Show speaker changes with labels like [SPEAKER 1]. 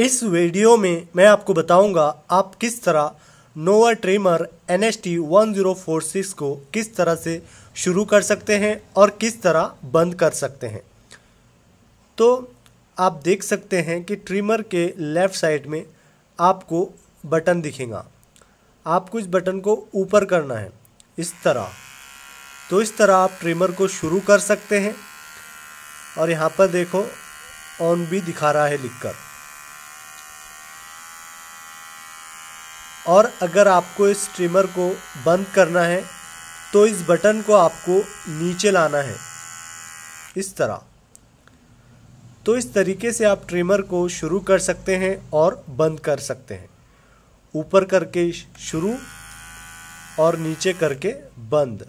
[SPEAKER 1] इस वीडियो में मैं आपको बताऊँगा आप किस तरह Nova trimmer N S T one zero four six को किस तरह से शुरू कर सकते हैं और किस तरह बंद कर सकते हैं। तो आप देख सकते हैं कि ट्रिमर के लेफ़्ट साइड में आपको बटन दिखेगा। आपको इस बटन को ऊपर करना है, इस तरह। तो इस तरह आप ट्रिमर को शुरू कर सकते हैं और यहाँ पर देखो ऑन भी दिखा रहा है लिखकर। और अगर आपको इस ट्रिमर को बंद करना है तो इस बटन को आपको नीचे लाना है। इस तरह। तो इस तरीके से आप ट्रिमर को शुरू कर सकते हैं और बंद कर सकते हैं। ऊपर करके शुरू और नीचे करके बंद।